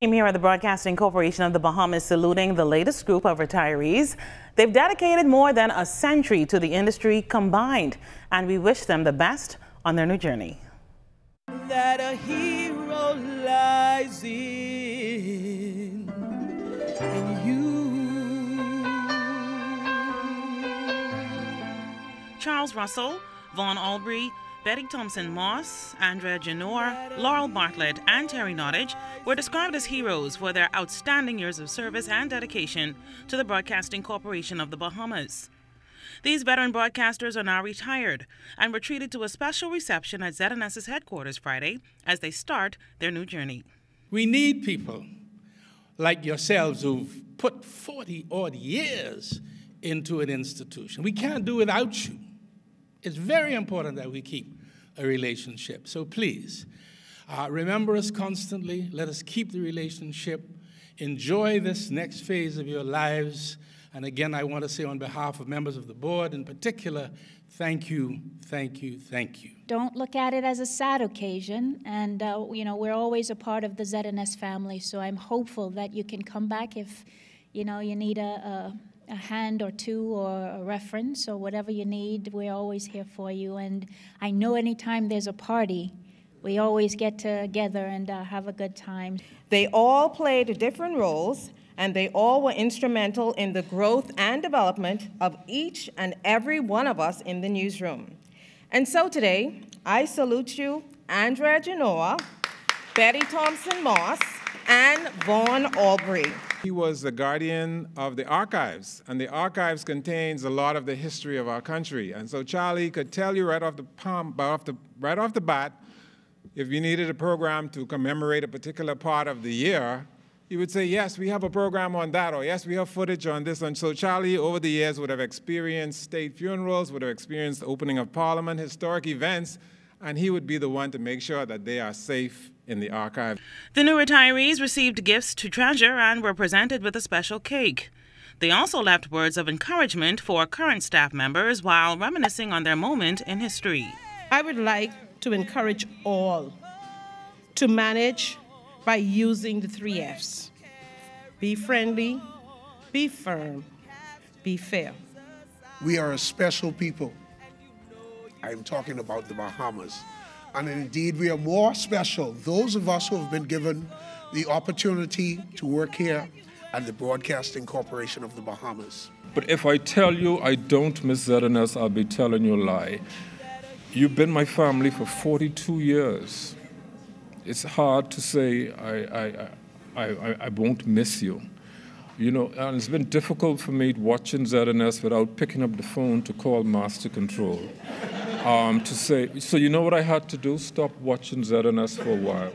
Team here at the Broadcasting Corporation of the Bahamas saluting the latest group of retirees. They've dedicated more than a century to the industry combined, and we wish them the best on their new journey. That a hero lies in, in you. Charles Russell, Vaughn Albury, Betty Thompson Moss, Andrea Janor, Laurel Bartlett, and Terry Nottage were described as heroes for their outstanding years of service and dedication to the Broadcasting Corporation of the Bahamas. These veteran broadcasters are now retired and were treated to a special reception at ZNS's headquarters Friday as they start their new journey. We need people like yourselves who've put 40 odd years into an institution. We can't do without you. It's very important that we keep a relationship. So please, uh, remember us constantly. Let us keep the relationship. Enjoy this next phase of your lives. And again, I want to say on behalf of members of the board in particular, thank you, thank you, thank you. Don't look at it as a sad occasion. And, uh, you know, we're always a part of the ZNS family. So I'm hopeful that you can come back if, you know, you need a, a a hand or two or a reference or whatever you need, we're always here for you. And I know anytime there's a party, we always get together and uh, have a good time. They all played different roles, and they all were instrumental in the growth and development of each and every one of us in the newsroom. And so today, I salute you, Andrea Genoa, Betty Thompson Moss, and Vaughn Albury. He was the guardian of the archives, and the archives contains a lot of the history of our country. And so Charlie could tell you right off the palm, off the, right off the bat, if you needed a program to commemorate a particular part of the year, he would say, yes, we have a program on that, or yes, we have footage on this. And so Charlie, over the years, would have experienced state funerals, would have experienced the opening of parliament, historic events, and he would be the one to make sure that they are safe in the archive. The new retirees received gifts to treasure and were presented with a special cake. They also left words of encouragement for current staff members while reminiscing on their moment in history. I would like to encourage all to manage by using the three F's be friendly, be firm, be fair. We are a special people. I'm talking about the Bahamas. And indeed, we are more special, those of us who have been given the opportunity to work here at the Broadcasting Corporation of the Bahamas. But if I tell you I don't miss ZNS, I'll be telling you a lie. You've been my family for 42 years. It's hard to say I, I, I, I, won't miss you. You know, and it's been difficult for me watching ZNS without picking up the phone to call Master Control um, to say, so you know what I had to do? Stop watching ZNS for a while.